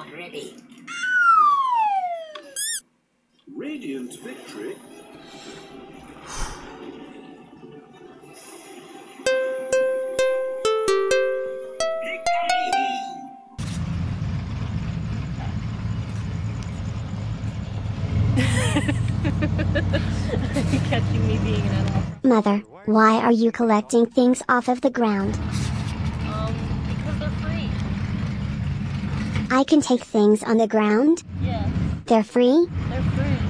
already. Radiant victory. Mother, why are you collecting things off of the ground? I can take things on the ground? Yes, They're free? they're free.